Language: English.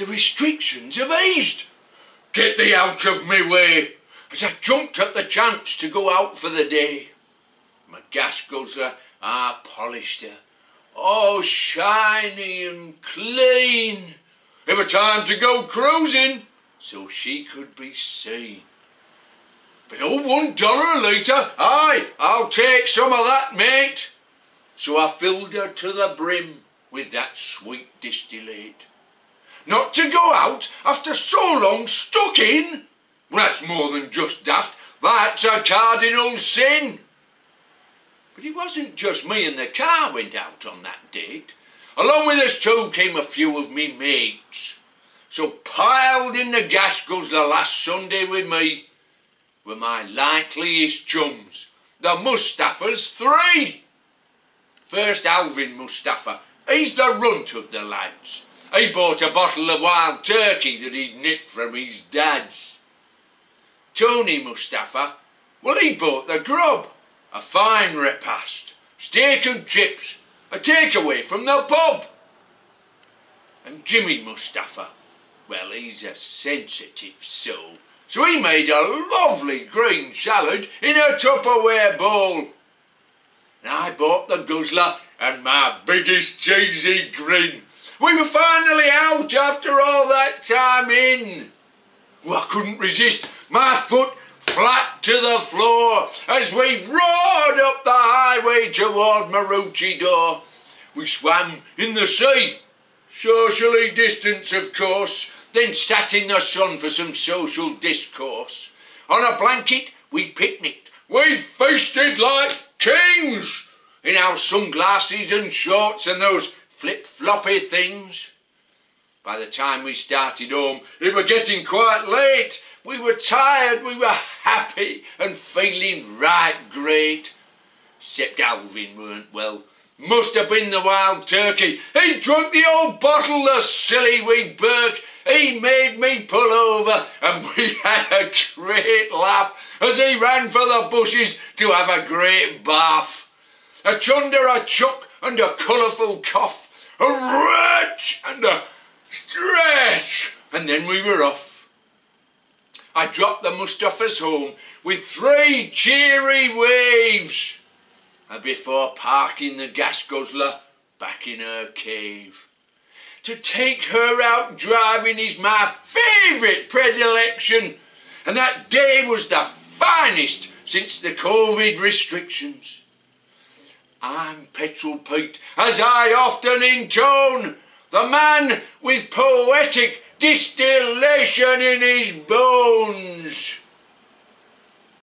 the restrictions have eased. Get thee out of me way, as I jumped at the chance to go out for the day. My gas guzzler, I polished her, oh, all shiny and clean. Ever time to go cruising, so she could be seen. But oh, one dollar a litre, aye, I'll take some of that, mate. So I filled her to the brim with that sweet distillate. Not to go out after so long stuck in? That's more than just daft. That's a cardinal sin. But it wasn't just me and the car went out on that date. Along with us too came a few of me mates. So piled in the gas the last Sunday with me were my likeliest chums, the Mustafas three. First Alvin Mustafa, he's the runt of the lads. He bought a bottle of wild turkey that he'd nicked from his dad's. Tony Mustafa, well he bought the grub, a fine repast, steak and chips, a takeaway from the pub. And Jimmy Mustafa, well he's a sensitive soul, so he made a lovely green salad in a Tupperware bowl. And I bought the guzzler and my biggest cheesy grin. We were finally out after all that time in. Well, I couldn't resist. My foot flat to the floor as we roared up the highway toward Maroochydore. We swam in the sea, socially distanced, of course, then sat in the sun for some social discourse. On a blanket, we picnicked. We feasted like kings in our sunglasses and shorts and those flip-floppy things. By the time we started home, it were getting quite late. We were tired, we were happy and feeling right great. Except Alvin weren't well. Must have been the wild turkey. He drunk the old bottle, the silly wee Burke. He made me pull over and we had a great laugh as he ran for the bushes to have a great bath. A chunder, a chuck and a colourful cough a retch and a stretch, and then we were off. I dropped the Mustafas home with three cheery waves and before parking the gas guzzler back in her cave. To take her out driving is my favourite predilection, and that day was the finest since the Covid restrictions. I'm Petrol Pete, as I often intone, the man with poetic distillation in his bones.